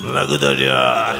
누나 그다려